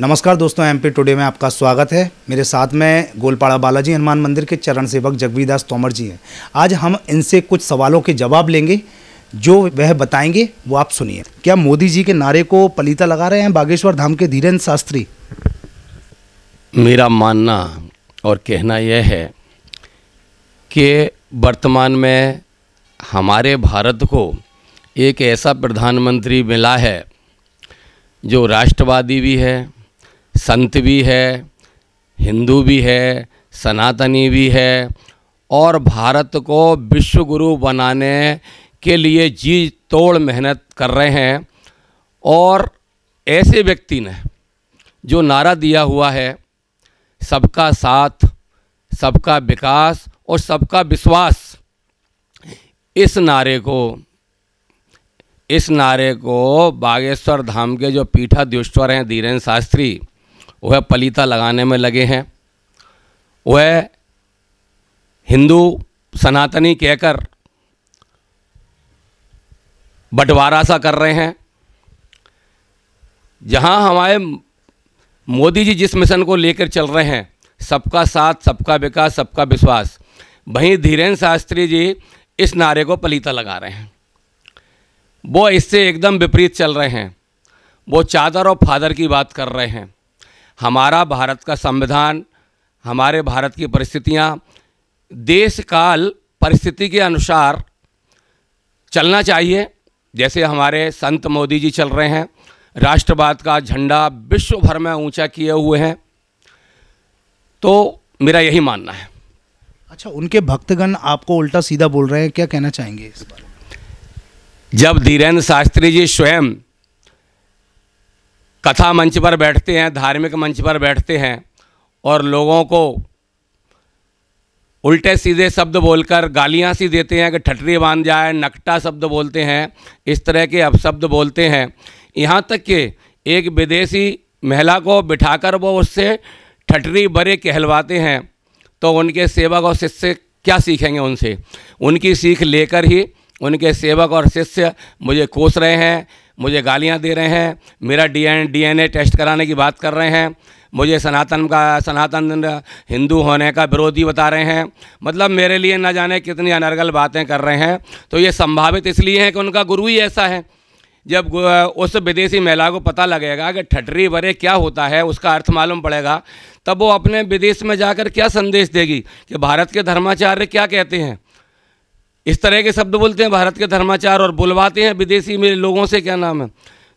नमस्कार दोस्तों M P today में आपका स्वागत है। मेरे साथ में गोलपाड़ा बालाजी हनुमान मंदिर के चरण सेवक जगवीदास तोमर जी हैं। आज हम इनसे कुछ सवालों के जवाब लेंगे, जो वह बताएँगे, वो आप सुनिए। क्या मोदी जी के नारे को पलीता लगा रहे हैं बागेश्वर धाम के धीरेन्द्र शास्त्री? मेरा मानना और कहना यह है कि वर्तमान में हमारे भारत को एक ऐसा प्रधानमंत्री मिला है, जो राष्ट्रवादी भी है संत भी है, हिंदू भी है, सनातनी भी है, और भारत को विश्व गुरु बनाने के लिए जी तोड़ मेहनत कर रहे हैं। और ऐसे व्यक्ति ने जो नारा दिया हुआ है, सबका साथ, सबका विकास और सबका विश्वास, इस नारे को, इस नारे को बागेश्वर धाम के जो पीठाध्येश्वर हैं, धीरेन्द्र शास्त्री वह पलीता लगाने में लगे हैं। वह हिंदू सनातनी कहकर बंटवारा सा कर रहे हैं। जहाँ हमारे मोदी जी जिस मिशन को लेकर चल रहे हैं, सबका साथ, सबका विकास, सबका विश्वास। वहीं धीरेन्द्र शास्त्री जी इस नारे को पलीता लगा रहे हैं। वो इससे एकदम विपरीत चल रहे हैं। वो चादर और फादर की बात कर रहे हैं। हमारा भारत का संविधान हमारे भारत की परिस्थितियाँ देश काल परिस्थिति के अनुसार चलना चाहिए। जैसे हमारे संत मोदी जी चल रहे हैं राष्ट्रवाद का झंडा विश्व भर में ऊँचा किए हुए हैं। तो मेरा यही मानना है। अच्छा उनके भक्तगण आपको उल्टा सीधा बोल रहे हैं क्या कहना चाहेंगे इस बारे में? जब धीरेन्द्र शास्त्री जी स्वयं कथा मंच पर बैठते हैं, धार्मिक मंच पर बैठते हैं और लोगों को उल्टे सीधे शब्द बोलकर गालियाँ सी देते हैं कि ठटरी बाँध जाए, नकटा शब्द बोलते हैं, इस तरह के अपशब्द बोलते हैं। यहाँ तक कि एक विदेशी महिला को बिठाकर वो उससे ठटरी बड़े कहलवाते हैं तो उनके सेवक और शिष्य क्या सीखेंगे उनसे? उनकी सीख लेकर ही उनके सेवक और शिष्य मुझे कोस रहे हैं मुझे गालियाँ दे रहे हैं, मेरा डी एन टेस्ट कराने की बात कर रहे हैं, मुझे सनातन का, सनातन हिंदू होने का विरोधी बता रहे हैं मतलब मेरे लिए ना जाने कितनी अनर्गल बातें कर रहे हैं तो ये संभावित इसलिए है कि उनका गुरु ही ऐसा है। जब उस विदेशी महिला को पता लगेगा कि ठटरी बरे क्या होता है, उसका अर्थ मालूम पड़ेगा, तब वो अपने विदेश में जाकर क्या संदेश देगी कि भारत के धर्माचार्य क्या कहते हैं? इस तरह के शब्द बोलते हैं भारत के धर्माचार और बुलवाते हैं विदेशी में लोगों से क्या नाम है?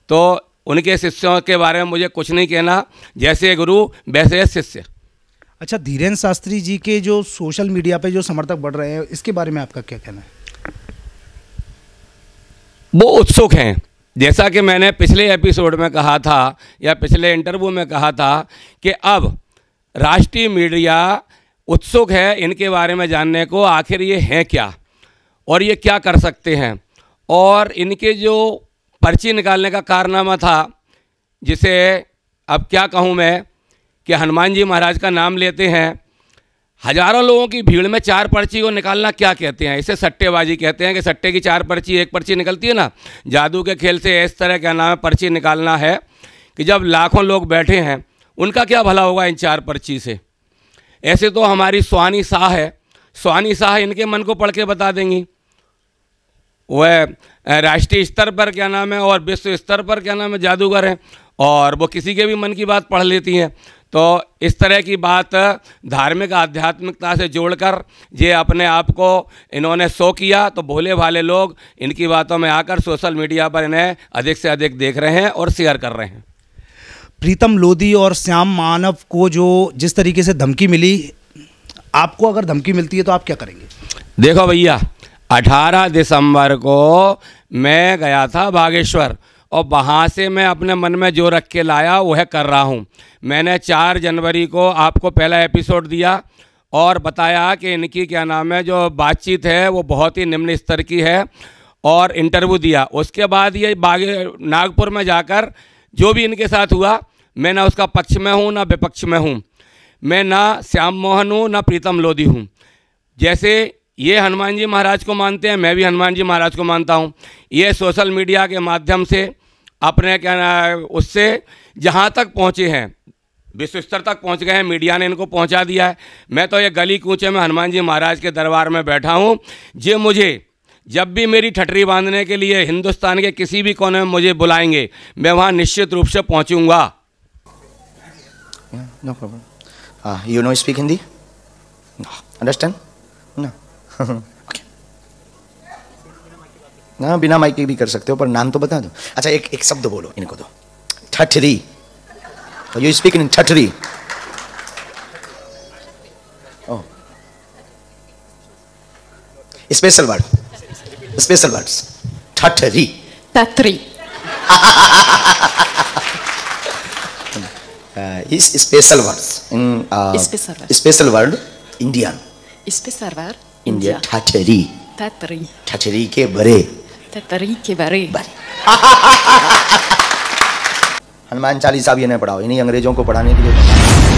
तो उनके शिष्यों के बारे में मुझे कुछ नहीं कहना। जैसे गुरु वैसे शिष्य। अच्छा धीरेन्द्र शास्त्री जी के जो सोशल मीडिया पे जो समर्थक बढ़ रहे हैं इसके बारे में आपका क्या कहना है? वो उत्सुक हैं। जैसा कि मैंने पिछले एपिसोड में कहा था या पिछले इंटरव्यू में कहा था कि अब राष्ट्रीय मीडिया उत्सुक है इनके बारे में जानने को आखिर ये हैं क्या? और ये क्या कर सकते हैं? और इनके जो पर्ची निकालने का कारनामा था, जिसे अब क्या कहूँ मैं कि हनुमान जी महाराज का नाम लेते हैं, हज़ारों लोगों की भीड़ में चार पर्ची को निकालना क्या कहते हैं? इसे सट्टेबाजी कहते हैं कि सट्टे की चार पर्ची, एक पर्ची निकलती है ना? जादू के खेल से इस तरह का नाम पर्ची निकालना है कि जब लाखों लोग बैठे हैं, उनका क्या भला होगा इन चार पर्ची से? ऐसे तो हमारी स्वानी शाह है। स्वानी शाह इनके मन को पढ़ के बता देंगी। वह राष्ट्रीय स्तर पर क्या नाम है और विश्व स्तर पर क्या नाम है जादूगर हैं और वो किसी के भी मन की बात पढ़ लेती हैं। तो इस तरह की बात धार्मिक आध्यात्मिकता से जोड़कर ये अपने आप को इन्होंने शो किया। तो भोले भाले लोग इनकी बातों में आकर सोशल मीडिया पर इन्हें अधिक से अधिक देख रहे हैं और शेयर कर रहे हैं। प्रीतम लोधी और श्याम मानव को जो जिस तरीके से धमकी मिली आपको अगर धमकी मिलती है तो आप क्या करेंगे? देखो भैया 18 दिसंबर को मैं गया था बागेश्वर और वहाँ से मैं अपने मन में जो रख के लाया वह कर रहा हूँ। मैंने चार जनवरी को आपको पहला एपिसोड दिया और बताया कि इनकी, क्या नाम है, जो बातचीत है, वो बहुत ही निम्न स्तर की है और इंटरव्यू दिया। उसके बाद ये बागे, नागपुर में जाकर जो भी इनके साथ हुआ, मैं ना उसका पक्ष में हूँ, ना विपक्ष में हूँ। मैं ना श्याम मोहन हूँ, ना प्रीतम लोधी हूँ। जैसे ये हनुमान जी महाराज को मानते हैं मैं भी हनुमान जी महाराज को मानता हूँ। ये सोशल मीडिया के माध्यम से अपने क्या उससे जहाँ तक पहुँचे हैं विश्व स्तर तक पहुँच गए हैं मीडिया ने इनको पहुँचा दिया है। मैं तो ये गली कूचे में हनुमान जी महाराज के दरबार में बैठा हूँ जे मुझे जब भी मेरी ठटरी बांधने के लिए हिंदुस्तान के किसी भी कोने में मुझे बुलाएँगे मैं वहाँ निश्चित रूप से पहुँचूँगा। Yeah, no problem. Uh, you know speak Hindi? ना बिना माइक के भी कर सकते हो पर नाम तो बता दो। अच्छा एक एक शब्द बोलो इनको दो ठठरी यू स्पीक इन ठठरी स्पेशल वर्ड स्पेशल वर्ड्स ठठरी uh, is special words in uh, Special words. special India. ठठरी Tatri. ठठरी के बरे Tatri के बरे हनुमान चालीसा भी इन्हें पढ़ाओ इन्हीं अंग्रेज़ों को पढ़ाने के लिए